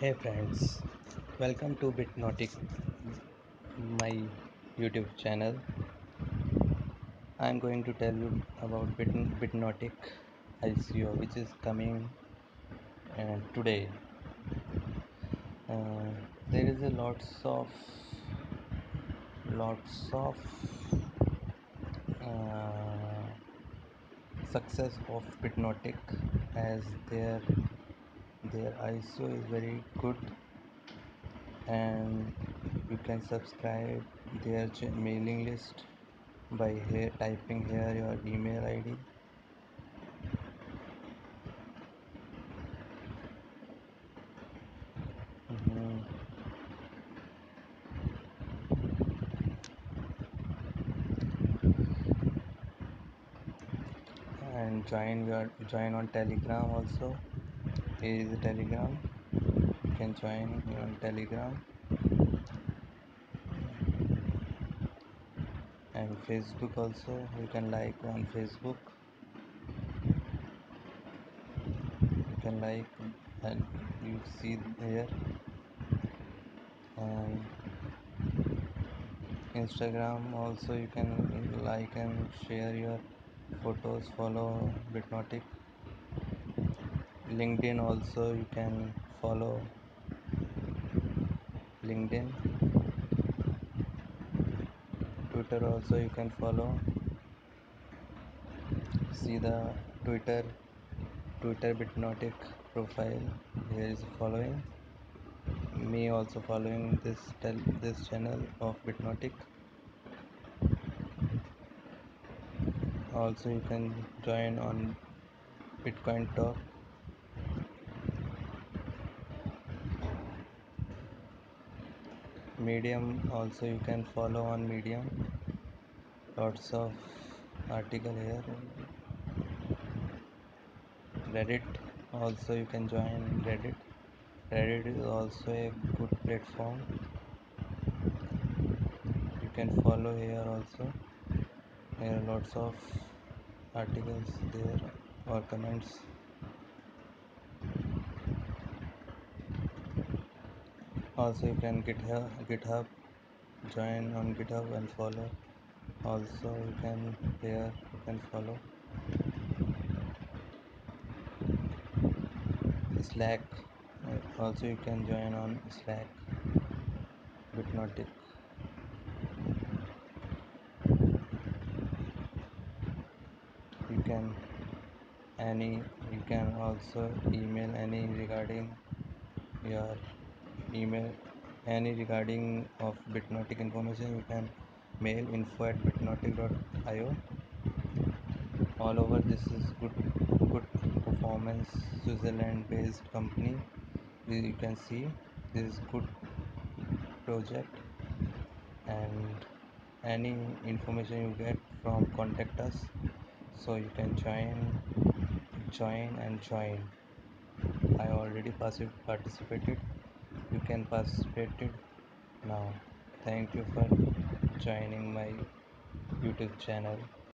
Hey friends, welcome to bitnautic my YouTube channel. I'm going to tell you about Bit Bitnautic ICO, which is coming uh, today. Uh, there is a lots of lots of uh, success of bitnautic as their their ICO is very good. And you can subscribe their mailing list by here typing here your email id Mhm. and join your join on telegram also is telegram. You can join on telegram and facebook also. You can like on facebook. You can like and you see here and instagram also you can like and share your photos. Follow bitnautic linkedin also you can follow. Linkedin. Twitter also you can follow. See the twitter twitter bitnautic profile. Here is following. Me also following this tel this channel of bitnautic. Also you can join on bitcoin talk medium also you can follow on medium. Lots of article here. Reddit also you can join reddit. Reddit is also a good platform. You can follow here also. There are lots of articles there or comments also you can github github join on github and follow. Also you can here you can follow. Slack also you can join on slack bitnautic. You can any you can also email any regarding your email any regarding of bitnautic information you can mail info at bitnautic.io all over this is good good performance switzerland based company. You can see this is good project. And any information you get from contact us. So you can join join and join. I already participated you can participate it now. Thank you for joining my youtube channel